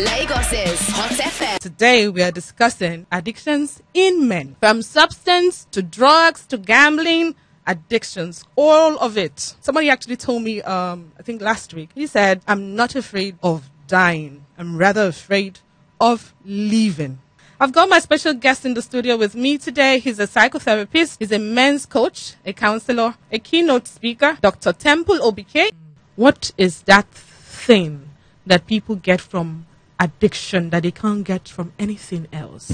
Hot FM. Today we are discussing addictions in men. From substance to drugs to gambling, addictions, all of it. Somebody actually told me, um, I think last week, he said, I'm not afraid of dying. I'm rather afraid of leaving. I've got my special guest in the studio with me today. He's a psychotherapist, he's a men's coach, a counselor, a keynote speaker, Dr. Temple Obike. What is that thing that people get from addiction that they can't get from anything else?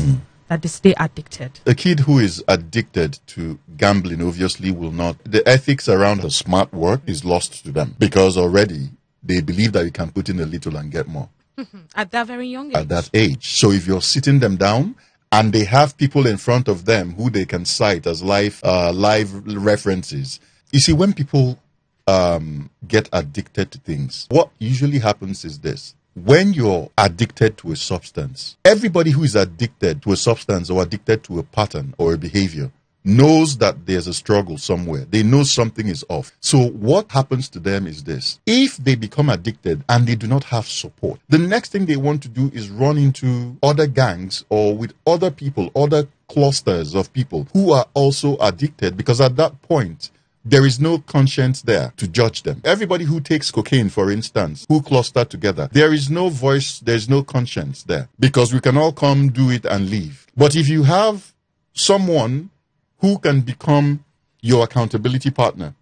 That they stay addicted. A kid who is addicted to gambling obviously will not. The ethics around the smart work is lost to them because already they believe that you can put in a little and get more At that very young age. at that age. So if you're sitting them down and they have people in front of them who they can cite as live uh, live references, you see when people um, get addicted to things, what usually happens is this. When you're addicted to a substance, everybody who is addicted to a substance or addicted to a pattern or a behavior knows that there's a struggle somewhere. They know something is off. So what happens to them is this. If they become addicted and they do not have support, the next thing they want to do is run into other gangs or with other people, other clusters of people who are also addicted because at that point, there is no conscience there to judge them. Everybody who takes cocaine, for instance, who cluster together, there is no voice, there's no conscience there because we can all come do it and leave. But if you have someone who can become your accountability partner,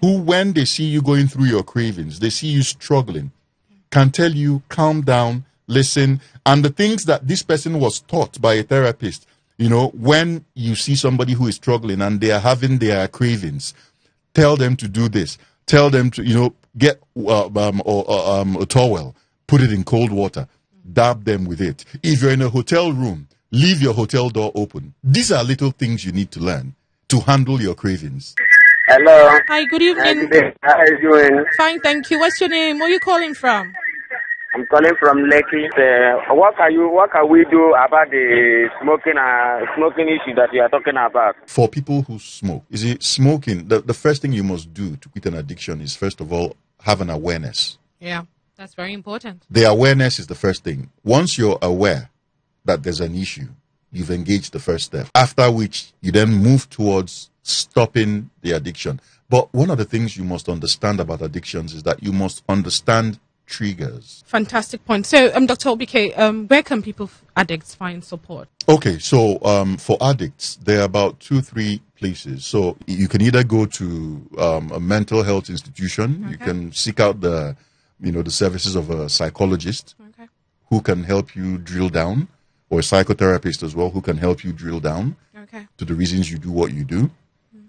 who, when they see you going through your cravings, they see you struggling, can tell you, calm down, listen, and the things that this person was taught by a therapist. You know, when you see somebody who is struggling and they are having their cravings, tell them to do this. Tell them to, you know, get uh, um, or, uh, um, a towel, put it in cold water, dab them with it. If you're in a hotel room, leave your hotel door open. These are little things you need to learn to handle your cravings. Hello. Hi, good Hi, evening. good. How are you doing? Fine, thank you. What's your name? Where are you calling from? I'm calling from Lekki. Uh, what can you? What can we do about the smoking uh, smoking issue that you are talking about? For people who smoke, is it smoking, the, the first thing you must do to quit an addiction is, first of all, have an awareness. Yeah, that's very important. The awareness is the first thing. Once you're aware that there's an issue, you've engaged the first step. After which, you then move towards stopping the addiction. But one of the things you must understand about addictions is that you must understand triggers. Fantastic point. So, um, Dr. Obike, um, where can people, addicts, find support? Okay, so um, for addicts, there are about two, three places. So you can either go to um, a mental health institution. You can seek out the, you know, the services of a psychologist Okay. who can help you drill down, or a psychotherapist as well who can help you drill down Okay. to the reasons you do what you do,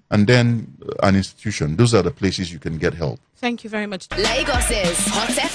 and then uh, an institution. Those are the places you can get help. Thank you very much. Lagos's Hot FM.